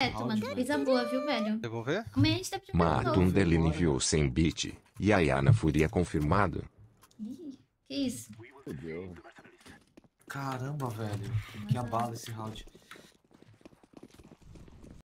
É, certo, né? boa, viu, velho? Devolver? Amanhã a gente tá Matum enviou 100 bit. E a Yana Furia confirmado. Ih, que isso? Caramba, velho. Que abala esse round.